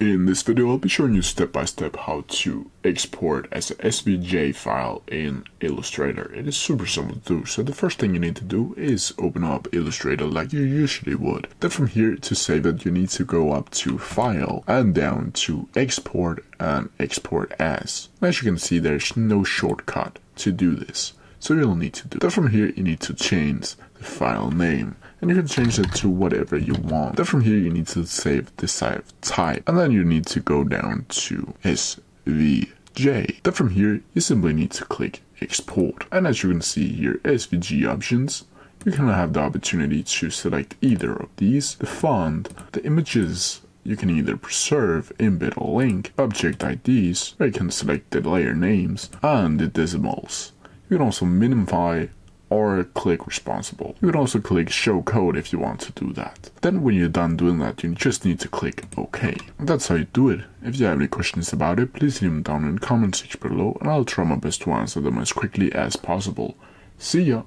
In this video, I'll be showing you step by step how to export as a SVG file in Illustrator. It is super simple to do. So the first thing you need to do is open up Illustrator like you usually would. Then from here to save it, you need to go up to File and down to Export and Export As. As you can see, there's no shortcut to do this. So you'll need to do that. From here, you need to change the file name and you can change it to whatever you want. Then from here you need to save the save type and then you need to go down to SVG. Then from here you simply need to click export and as you can see here SVG options you can have the opportunity to select either of these, the font, the images you can either preserve, embed a link, object IDs, or you can select the layer names, and the decimals. You can also minify or click responsive. You can also click show code if you want to do that. Then when you're done doing that, you just need to click OK. That's how you do it. If you have any questions about it, please leave them down in the comment section below and I'll try my best to answer them as quickly as possible. See ya!